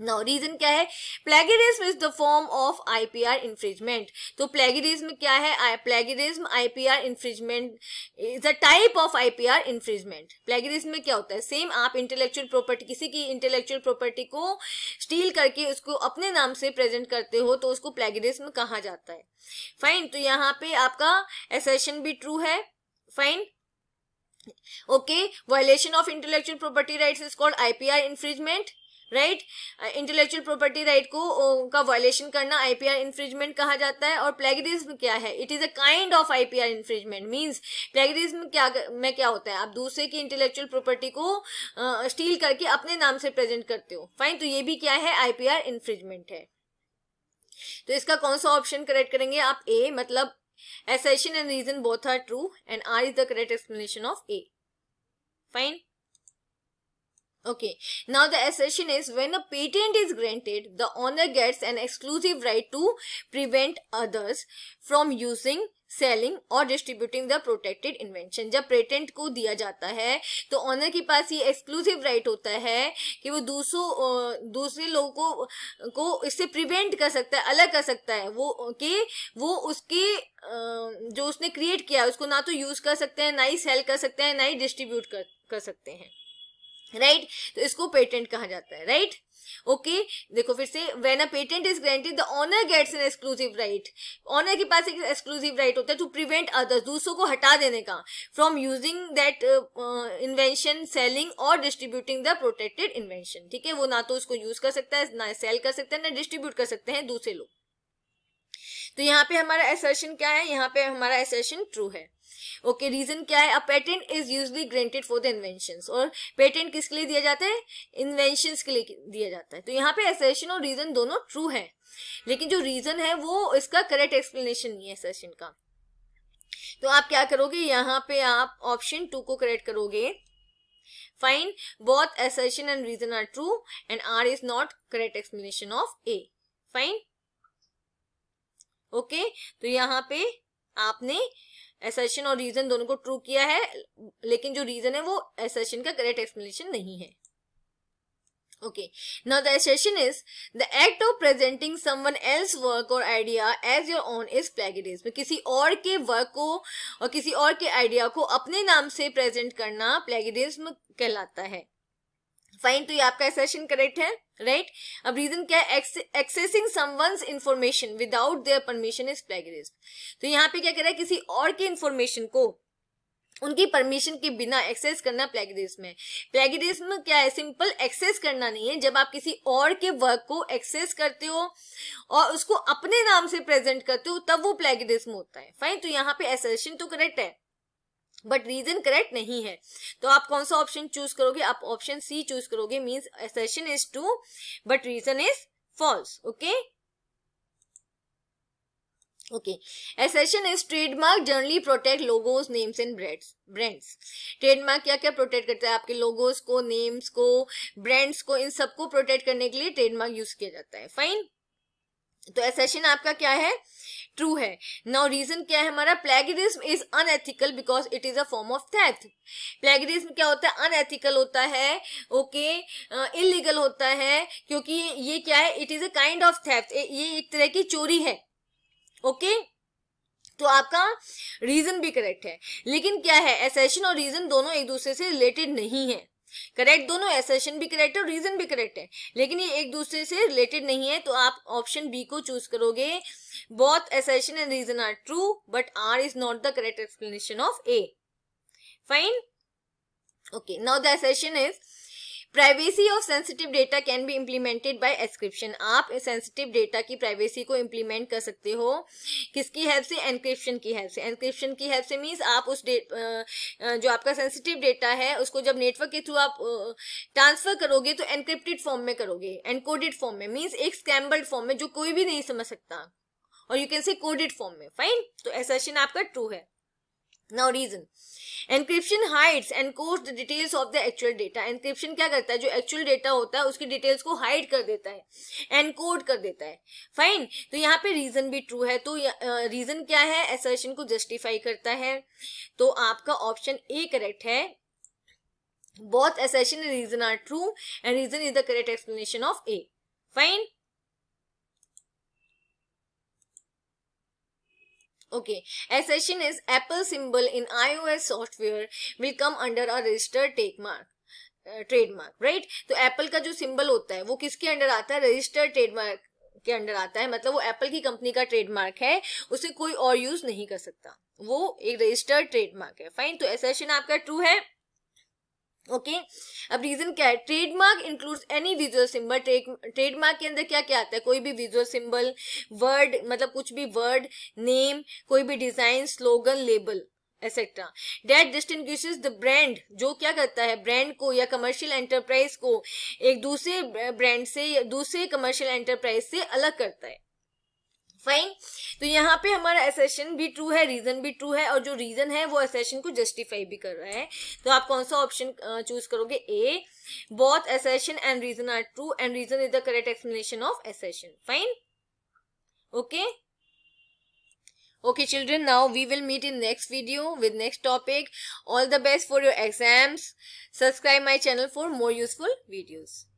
नाउ रीजन क्या है? Plagiarism is the form of IPR infringement तो प्लेगरिज्म क्या है? Plagiarism IPR infringement is a type of IPR infringement plagiarism में क्या होता है? सेम आप इंटेलेक्चुअल प्रॉपर्टी किसी की इंटेलेक्चुअल प्रॉपर्टी को स्टील करके उसको अपने नाम से प्रेजेंट करते हो तो उसको प्लेगरिज्म कहा जाता है। फाइन तो यहाँ पे आपका एसेशन भी ट्रू है। Fine okay violation of intellectual property rights is called IPR infringement right intellectual property right को का वायलेशन करना आईपीआर इन्फ्रिजमेंट कहा जाता है और प्लेगरिज्म क्या है? It is a kind of IPR infringement means plagiarism क्या में क्या होता है? आप दूसरे की इंटेलेक्चुअल प्रॉपर्टी को स्टील uh, करके अपने नाम से प्रेजेंट करते हो। फाइन तो ये भी क्या है? आईपीआर इन्फ्रिजमेंट है। तो इसका कौन सा ऑप्शन करेक्ट करेंगे आप? ए मतलब assertion and reason both are true and R is the correct explanation of A fine Okay, now the assertion is when a patent is granted, the owner gets an exclusive right to prevent others from using selling और distributing the protected invention जब patent को दिया जाता है तो honour के पास ये exclusive right होता है कि वो दूसरों दूसरे लोगों को को इससे प्रिवेंट कर सकता है अलग कर सकता है। वो कि वो उसके जो उसने क्रिएट किया है उसको ना तो यूज़ कर सकते हैं ना ही सेल कर सकते हैं ना ही डिस्ट्रीब्यूट कर कर सकते हैं। राइट? तो इसको पेटेंट कहा जाता है राइट? ओके okay, देखो फिर से when a patent is granted the owner gets an exclusive right owner के पास एक एक्सक्लूसिव राइट होता है टू प्रिवेंट अदर्स दूसरों को हटा देने का from using that invention selling और डिस्ट्रीब्यूटिंग द प्रोटेक्टेड इन्वेंशन ठीक है? वो ना तो उसको यूज़ कर सकता है ना सेल कर सकता है ना डिस्ट्रीब्यूट कर सकते हैं दूसरे लोग। तो यहाँ पे हमारा एसर्शन क्या है? यहाँ पे हमारा एसर्शन ट्रू है। ओके रीजन क्या है? A patent is usually granted for the invention और पेटेंट किसके लिए दिया जाता है? इन्वेंशन के लिए दिया जाता है। तो यहाँ पे एसेशन और रीजन दोनों ट्रू है। लेकिन जो रीजन है, वो इसका करेक्ट एक्सप्लेनेशन नहीं है एसेशन का। तो आप क्या करोगे? यहाँ पे आप ऑप्शन टू को करेक्ट करोगे। Fine both assertion and reason are true and R is not correct explanation of A fine okay तो यहाँ पे आपने एसेशन और रीजन दोनों को ट्रू किया है, लेकिन जो रीजन है वो एसेशन का करेक्ट एक्सप्लेनेशन नहीं है। Okay, now the assertion is, the act of presenting someone else work or idea as your own is plagiarism किसी और के वर्क को और किसी और के आइडिया को अपने नाम से प्रेजेंट करना प्लेगरिज्म कहलाता है। फाइन तो ये आपका एसेशन करेक्ट है। Right? अब रीजन क्या है? Accessing someone's information without their permission is plagiarism तो यहाँ पे क्या कह रहा है? किसी और के इंफॉर्मेशन को, उनकी परमिशन के बिना एक्सेस करना प्लेगरिज्म है। प्लेगरिज्म क्या है? सिंपल एक्सेस करना नहीं है। जब आप किसी और के वर्क को एक्सेस करते हो और उसको अपने नाम से प्रेजेंट करते हो, तब वो प्लेगरिज्म होता है। फाइन तो यहाँ पे एसेशन तो करेक्ट है। बट रीजन करेक्ट नहीं है। तो आप कौन सा ऑप्शन चूज़ करोगे? आप ऑप्शन सी चूज़ करोगे means assertion is true but reason is false okay okay assertion is trademark generally protect logos names and brands brands trademark क्या क्या प्रोटेक्ट करता है? आपके लोगोस को नेम्स को ब्रांड्स को, इन सबको प्रोटेक्ट करने के लिए ट्रेडमार्क यूज़ किया जाता है। फाइन तो एसेशन आपका क्या है? ट्रू है। नाउ रीजन क्या है? हमारा plagiarism is unethical because it is a form of theft plagiarism क्या होता है? अनएथिकल होता है ओके इलीगल uh, होता है क्योंकि ये क्या है? It is a kind of theft ये एक तरह की चोरी है ओके okay? तो आपका रीजन भी करेक्ट है। लेकिन क्या है? एसेशन और रीजन दोनों एक दूसरे से रिलेटेड नहीं है। करेक्ट दोनों एसेशन भी करेक्ट है और रीजन भी करेक्ट है। लेकिन ये एक दूसरे से रिलेटेड नहीं है तो आप ऑप्शन बी को चूज़ करोगे। Both assertion and reason are true but R is not the correct explanation of A fine okay now the assertion is privacy of sensitive data can be implemented by encryption आप sensitive data की privacy को implement कर सकते हो। किसकी help से? Encryption की help से। एनक्रिप्शन की हेल्प से मीन्स आप उस जो आपका सेंसिटिव डेटा है, उसको जब नेटवर्क के थ्रू आप ट्रांसफ़र करोगे तो एनक्रिप्टेड फॉर्म में करोगे। एनकोडेड फॉर्म में मीन्स एक स्कैम्बल्ड फॉर्म में जो कोई भी नहीं समझ सकता। और you can say coded form में। फाइन तो एसेशन आपका ट्रू है। Now reason encryption hides and course details of the actual data encryption क्या करता है? जो एक्चुअल डेटा होता है, उसकी डिटेल्स को हाइड कर देता है एनकोड कर देता है। फाइन तो यहाँ पे रीजन भी ट्रू है। तो रीजन क्या है? एसर्शन को जस्टिफाई करता है। तो आपका ऑप्शन ए करेक्ट है। Both assertion and reason are true and reason is the correct explanation of a. Fine? Okay, assertion is Apple symbol in iOS software will come under a registered trademark. Trademark uh, right तो Apple का जो symbol होता है वो किसके under आता है? Registered trademark के अंडर आता है। मतलब वो एप्पल की कंपनी का ट्रेडमार्क है उसे कोई और यूज़ नहीं कर सकता। वो एक रजिस्टर्ड ट्रेडमार्क है। फाइन तो एसेशन आपका ट्रू है। Okay okay? अब रीजन क्या है? Trademark includes any visual symbol trademark के अंदर क्या क्या आता है? कोई भी विजुअल सिंबल वर्ड मतलब कुछ भी वर्ड नेम कोई भी design slogan label etcetera that distinguish the brand जो क्या करता है? ब्रांड को या कमर्शियल एंटरप्राइज को एक दूसरे ब्रांड से दूसरे कमर्शियल एंटरप्राइज से अलग करता है। फाइन तो यहाँ पे हमारा एसेशन भी ट्रू है रीजन भी ट्रू है, और जो रीजन है, वो एसेशन को जस्टिफाई भी कर रहा है। तो आप कौन सा ऑप्शन चूज़ करोगे? A both assertion and reason are true and reason is the correct explanation of assertion fine okay okay, children, now we will meet in next video with next topic. All the best for your exams. Subscribe my channel for more useful videos.